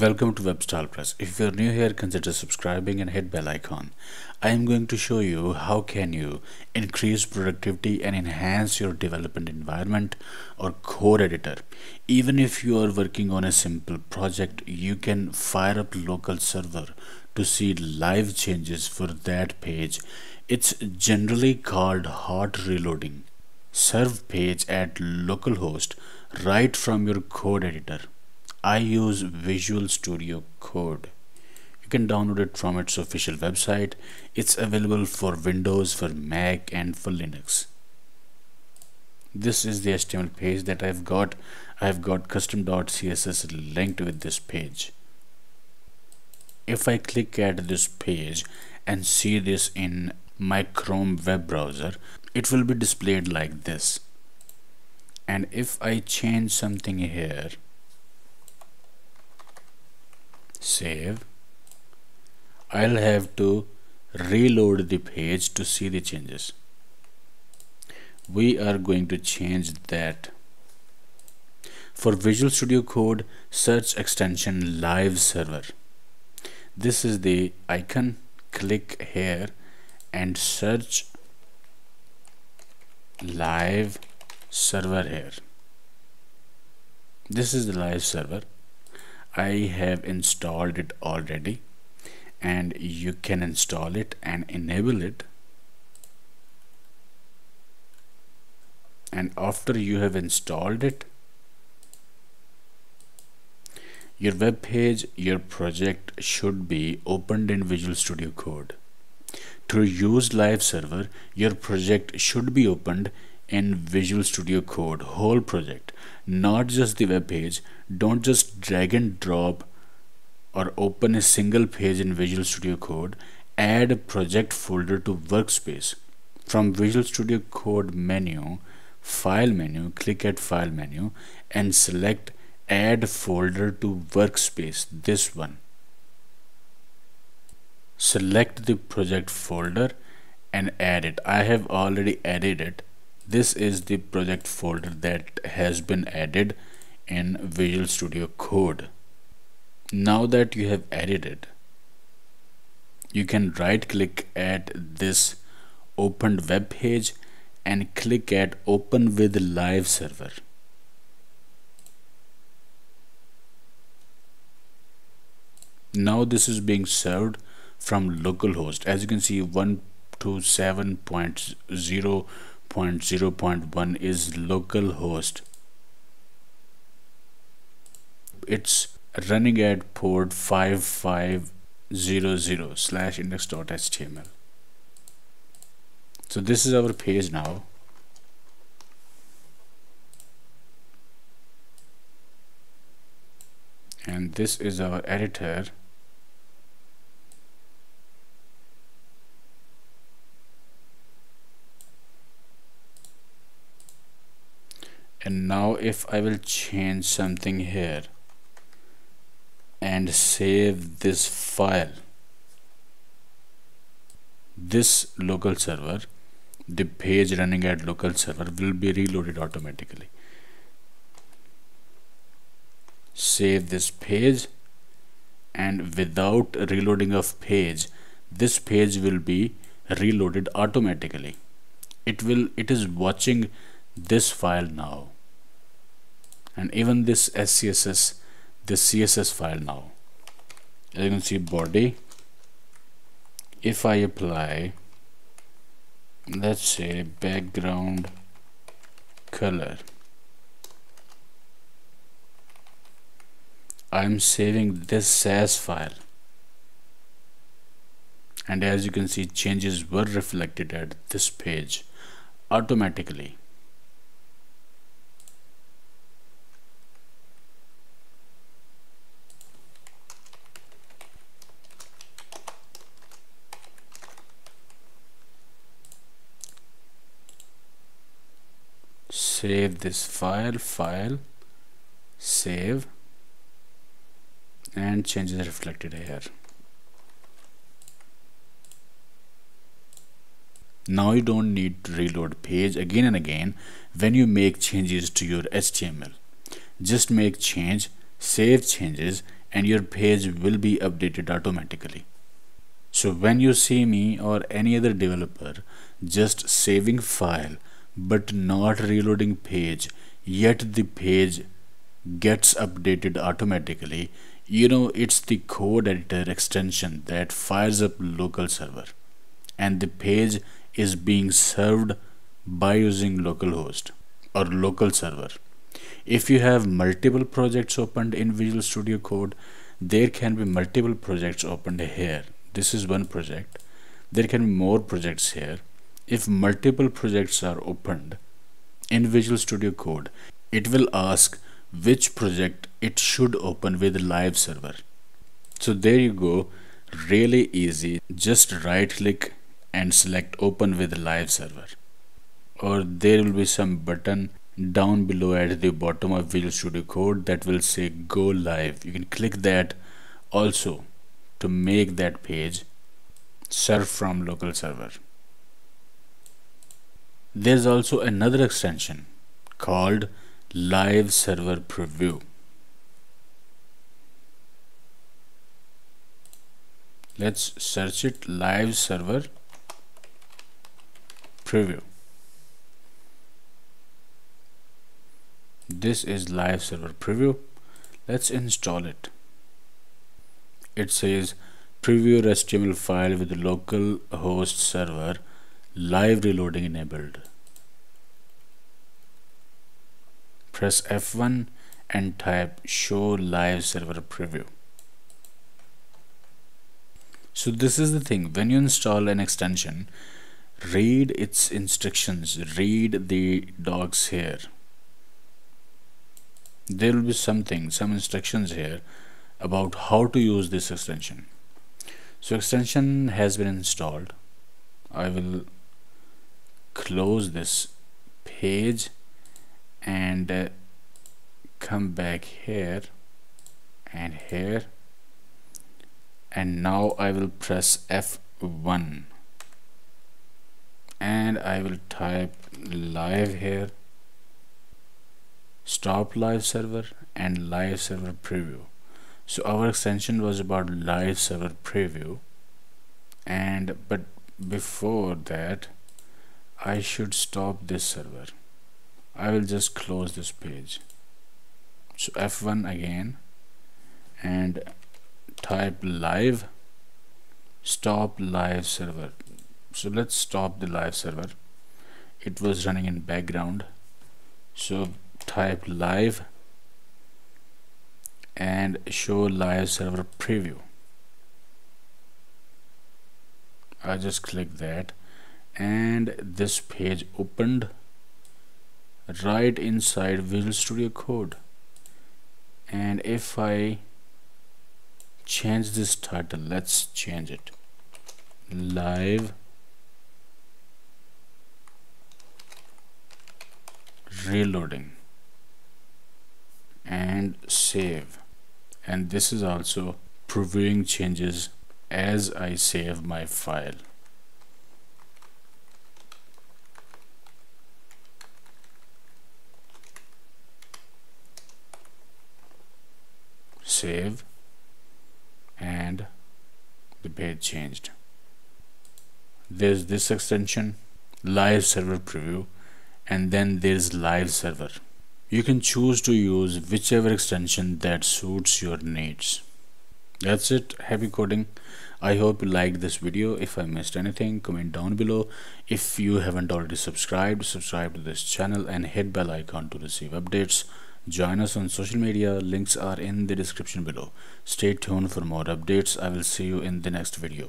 Welcome to WebStylePress. If you're new here, consider subscribing and hit bell icon. I am going to show you how can you increase productivity and enhance your development environment or code editor. Even if you are working on a simple project, you can fire up local server to see live changes for that page. It's generally called hot reloading. Serve page at localhost right from your code editor. I use Visual Studio Code. You can download it from its official website. It's available for Windows, for Mac, and for Linux. This is the HTML page that I've got. I've got custom.css linked with this page. If I click at this page and see this in my Chrome web browser, it will be displayed like this. And if I change something here, save. I'll have to reload the page to see the changes. We are going to change that. For Visual Studio Code search extension live server. This is the icon. Click here and search live server here. This is the live server I have installed it already and you can install it and enable it. And after you have installed it your web page your project should be opened in Visual Studio Code. To use live server your project should be opened in Visual Studio Code whole project not just the web page don't just drag and drop or open a single page in Visual Studio Code add a project folder to workspace. From Visual Studio Code menu file menu click at file menu and select add folder to workspace this one. Select the project folder and add it. I have already added it this is the project folder that has been added in Visual Studio Code. Now that you have added it you can right click at this opened web page and click at open with live server. Now this is being served from localhost. As you can see 127.0 0.0.1 is localhost it's running at port 5500 slash index.html so this is our page now. And this is our editor and now if I will change something here and save this file this local server the page running at local server will be reloaded automatically. Save this page and without reloading of page this page will be reloaded automatically. It will it is watching this file now and even this SCSS this CSS file now as you can see body if I apply let's say background color I'm saving this Sass file. And as you can see changes were reflected at this page automatically save this file file save and changes reflected here now you don't need to reload page again and again when you make changes to your HTML just make change save changes and your page will be updated automatically. So when you see me or any other developer just saving file but not reloading page yet the page gets updated automatically. You know it's the code editor extension that fires up local server and the page is being served by using localhost or local server. If you have multiple projects opened in Visual Studio Code there can be multiple projects opened here. This is one project. There can be more projects here if multiple projects are opened in Visual Studio Code it will ask which project it should open with live server. So there you go. Really easy. Just right click and select open with live server. Or there will be some button down below at the bottom of Visual Studio Code that will say go live. You can click that also to make that page serve from local server there's also another extension called live server preview. Let's search it live server preview. This is live server preview. Let's install it. It says preview HTML file with local host server live reloading enabled. Press F1 and type show live server preview. So this is the thing when you install an extension read its instructions read the docs here. There will be something some instructions here about how to use this extension. So extension has been installed. I will close this page and uh, come back here and here. And now I will press F1 and I will type live here. Stop live server and live server preview. So our extension was about live server preview. And but before that I should stop this server. I will just close this page. So F1 again and type live stop live server. So let's stop the live server. It was running in background. So type live and show live server preview. I just click that and this page opened right inside Visual Studio Code. And if I change this title let's change it. Live reloading. And save. And this is also previewing changes as I save my file save and the page changed there's this extension live server preview and then there's live server you can choose to use whichever extension that suits your needs. That's it. Happy coding. I hope you liked this video. If I missed anything, comment down below. If you haven't already subscribed, subscribe to this channel and hit bell icon to receive updates. Join us on social media. Links are in the description below. Stay tuned for more updates. I will see you in the next video.